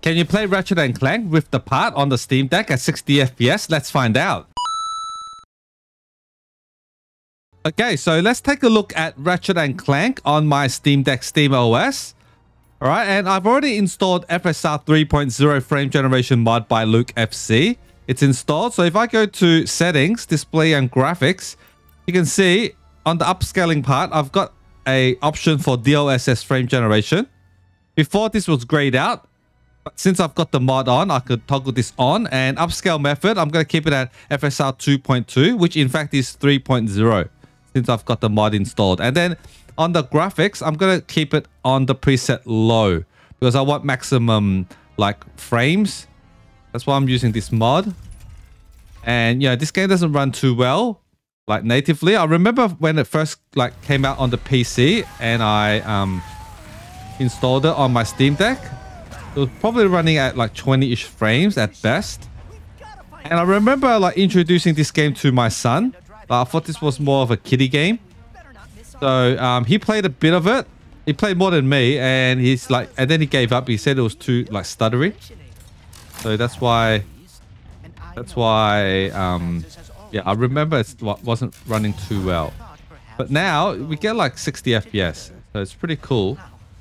Can you play Ratchet and Clank Rift Apart on the Steam Deck at 60 FPS? Let's find out. Okay, so let's take a look at Ratchet and Clank on my Steam Deck Steam OS. All right, and I've already installed FSR 3.0 frame generation mod by LukeFZ. It's installed. So if I go to settings, display and graphics, you can see on the upscaling part, I've got a option for DLSS frame generation. Before this was grayed out, but since I've got the mod on, I could toggle this on and upscale method, I'm going to keep it at FSR 2.2, which in fact is 3.0 since I've got the mod installed. And then on the graphics, I'm going to keep it on the preset low because I want maximum like frames. That's why I'm using this mod. And yeah, this game doesn't run too well like natively. I remember when it first like came out on the PC and I um installed it on my Steam Deck. It was probably running at like 20-ish frames at best. And I remember like introducing this game to my son. But I thought this was more of a kiddie game. So um, he played a bit of it. He played more than me, and he's like, and then he gave up. He said it was too like stuttery. So that's why, that's why, um, yeah, I remember it wasn't running too well. But now we get like 60 FPS, so it's pretty cool.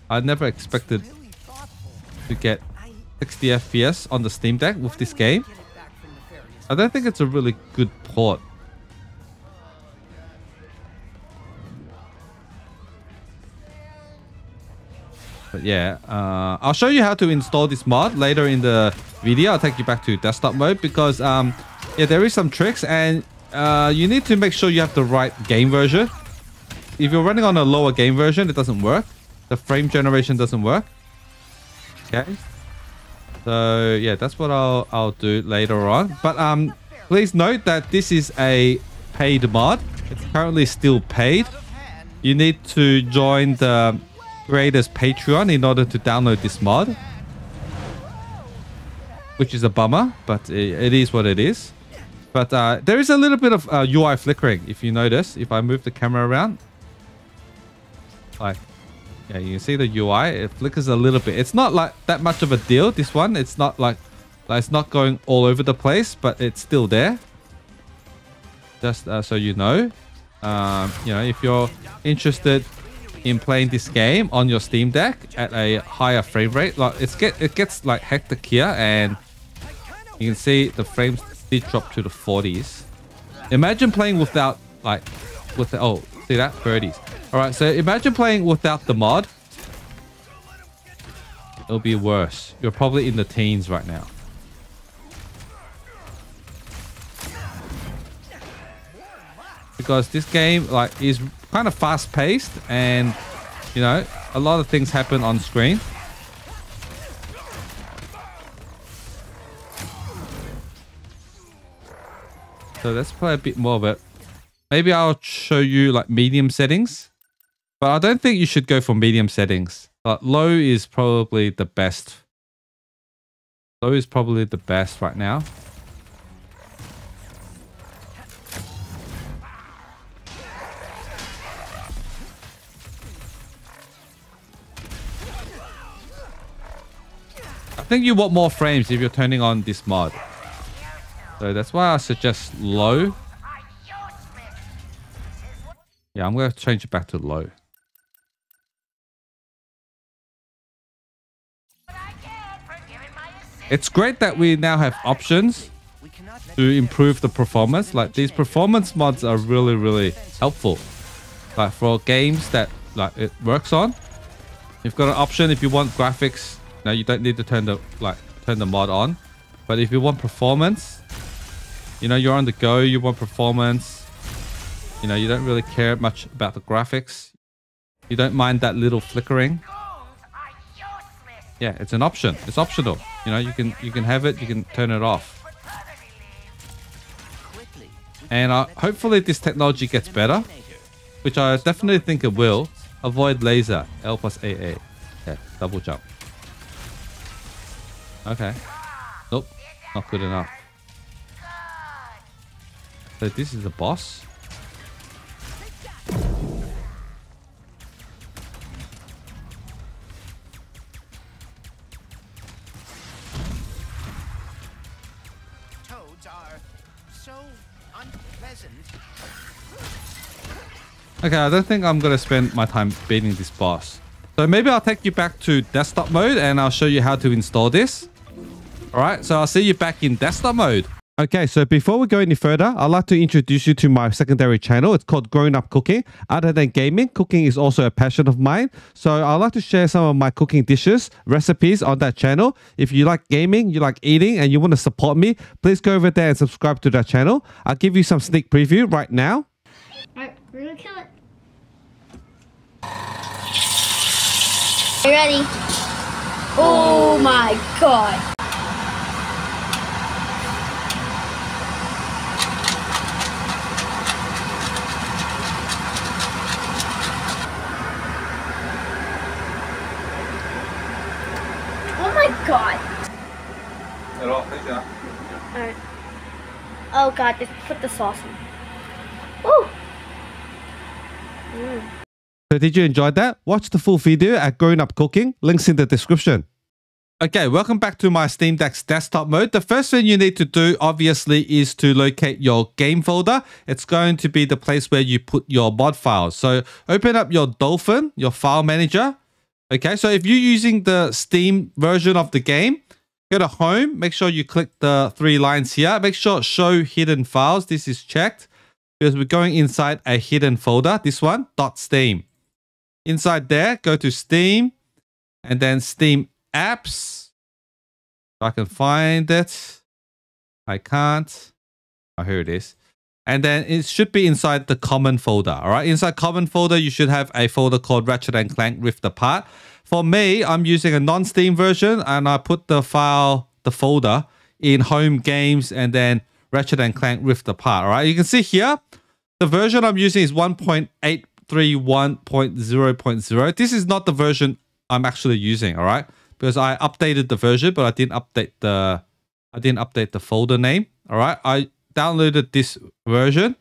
I never expected to get 60 FPS on the Steam Deck with this game. I don't think it's a really good port But yeah, uh, I'll show you how to install this mod later in the video. I'll take you back to desktop mode because um, yeah, there is some tricks and uh, you need to make sure you have the right game version. If you're running on a lower game version, it doesn't work. The frame generation doesn't work. Okay. So yeah, that's what I'll I'll do later on. But um, please note that this is a paid mod. It's currently still paid. You need to join the creators Patreon in order to download this mod. Which is a bummer, but it is what it is. But uh, there is a little bit of uh, UI flickering, if you notice. If I move the camera around. Like, yeah, you can see the UI. It flickers a little bit. It's not like that much of a deal, this one. It's not like, like it's not going all over the place, but it's still there. Just uh, so you know. Um, you know, if you're interested in playing this game on your Steam Deck at a higher frame rate. Like it's get it gets like hectic here, and you can see the frames did drop to the 40s. Imagine playing without like with the, oh see that 30s. All right, so imagine playing without the mod. It'll be worse. You're probably in the teens right now. Because this game like is kind of fast paced and you know a lot of things happen on screen so let's play a bit more of it maybe i'll show you like medium settings but i don't think you should go for medium settings but low is probably the best low is probably the best right now I think you want more frames if you're turning on this mod. So that's why I suggest low. Yeah, I'm going to change it back to low. It's great that we now have options to improve the performance. Like these performance mods are really, really helpful. Like for games that like it works on. You've got an option if you want graphics now you don't need to turn the like turn the mod on. But if you want performance, you know, you're on the go, you want performance, you know, you don't really care much about the graphics. You don't mind that little flickering. Yeah, it's an option. It's optional. You know, you can you can have it, you can turn it off. And uh, hopefully this technology gets better, which I definitely think it will. Avoid laser, L plus AA. Yeah, double jump. Okay. Nope. Not good enough. So this is the boss? Are so unpleasant. Okay, I don't think I'm to spend my time beating this boss. So maybe I'll take you back to desktop mode and I'll show you how to install this. All right, so I'll see you back in desktop mode. Okay, so before we go any further, I'd like to introduce you to my secondary channel. It's called Grown Up Cooking. Other than gaming, cooking is also a passion of mine. So I'd like to share some of my cooking dishes, recipes on that channel. If you like gaming, you like eating, and you want to support me, please go over there and subscribe to that channel. I'll give you some sneak preview right now. Alright, we're gonna kill it. You ready? Oh my god. Oh my god. Alright. Oh god, just put the sauce in. Ooh. Mm. So did you enjoy that? Watch the full video at Grown Up Cooking. Links in the description. Okay, welcome back to my Steam Deck's desktop mode. The first thing you need to do, obviously, is to locate your game folder. It's going to be the place where you put your mod files. So open up your Dolphin, your file manager. Okay, so if you're using the Steam version of the game, go to Home. Make sure you click the three lines here. Make sure Show Hidden Files. This is checked because we're going inside a hidden folder. This one, .steam. Inside there, go to Steam and then Steam Apps. If I can find it. I can't. Oh, here it is. And then it should be inside the common folder. All right. Inside common folder, you should have a folder called Ratchet and Clank Rift Apart. For me, I'm using a non-Steam version and I put the file, the folder in home games and then Ratchet and Clank Rift Apart. All right. You can see here, the version I'm using is 1.831.0.0. This is not the version I'm actually using. All right. Because I updated the version, but I didn't update the, I didn't update the folder name. All right. I downloaded this version.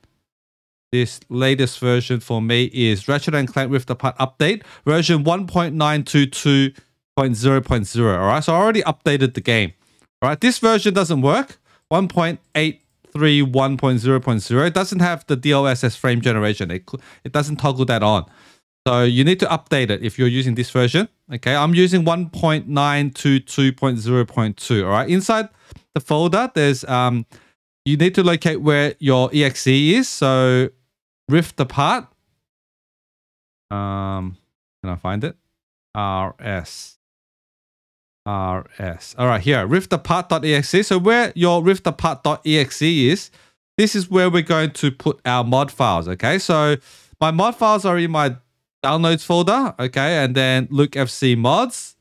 This latest version for me is Ratchet and Clank Rift Apart update version 1.922.0.0. All right, so I already updated the game. All right, this version doesn't work. 1.831.0.0 it doesn't have the DLSS frame generation. It it doesn't toggle that on. So you need to update it if you're using this version. Okay, I'm using 1.922.0.2. All right, inside the folder, there's um you need to locate where your exe is. So rift apart. Um, can I find it? rs. rs. All right, here rift apart.exe. So where your rift apart.exe is, this is where we're going to put our mod files. Okay, so my mod files are in my downloads folder. Okay, and then LukeFZ mods.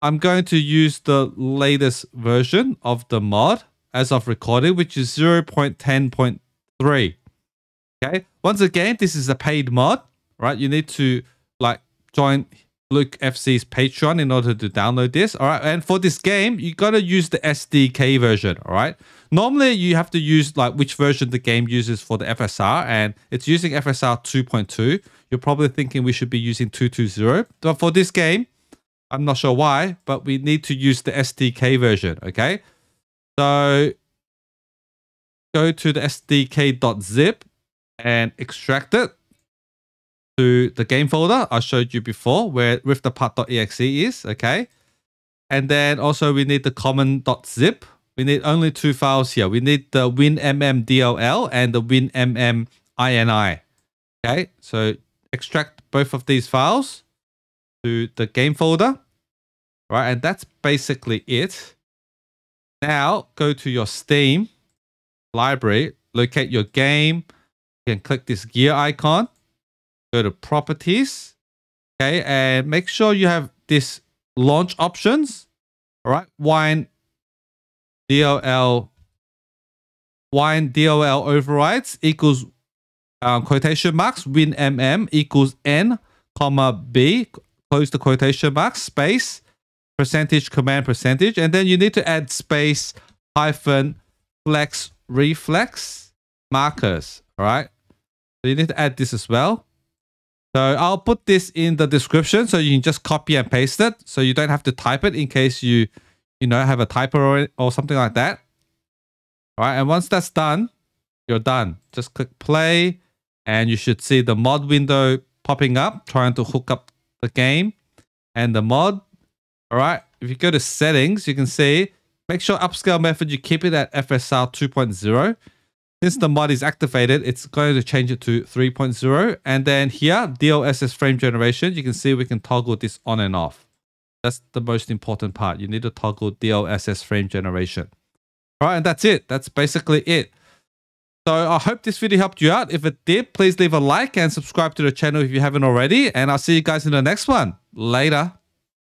I'm going to use the latest version of the mod as of recording, which is 0.10.3. Okay. Once again, this is a paid mod, right? You need to like join LukeFZ's Patreon in order to download this. All right. And for this game, you got to use the SDK version. All right. Normally, you have to use like which version the game uses for the FSR, and it's using FSR 2.2. You're probably thinking we should be using 2.20. But for this game, I'm not sure why, but we need to use the SDK version. Okay. So go to the sdk.zip and extract it to the game folder I showed you before where rift apart.exe is, okay? And then also we need the common.zip. We need only two files here. We need the winmmdll and the winmmini. Okay, so extract both of these files to the game folder. Right, and that's basically it. Now go to your Steam library, locate your game. Can click this gear icon, go to properties, okay, and make sure you have this launch options. All right, wine DLL, wine DLL overrides equals um, quotation marks win mm equals n comma b close the quotation marks space percentage command percentage and then you need to add space hyphen flex reflex markers all right so you need to add this as well so i'll put this in the description so you can just copy and paste it so you don't have to type it in case you you know have a typo or, or something like that All right, and once that's done, you're done. Just click play and you should see the mod window popping up, trying to hook up the game and the mod. All right, if you go to settings, you can see, make sure upscale method, you keep it at FSR 2.0. Since the mod is activated, it's going to change it to 3.0. And then here, DLSS frame generation, you can see we can toggle this on and off. That's the most important part. You need to toggle DLSS frame generation. All right, and that's it. That's basically it. So I hope this video helped you out. If it did, please leave a like and subscribe to the channel if you haven't already. And I'll see you guys in the next one. Later.